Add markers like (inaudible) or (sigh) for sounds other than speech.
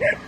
Yeah. (laughs)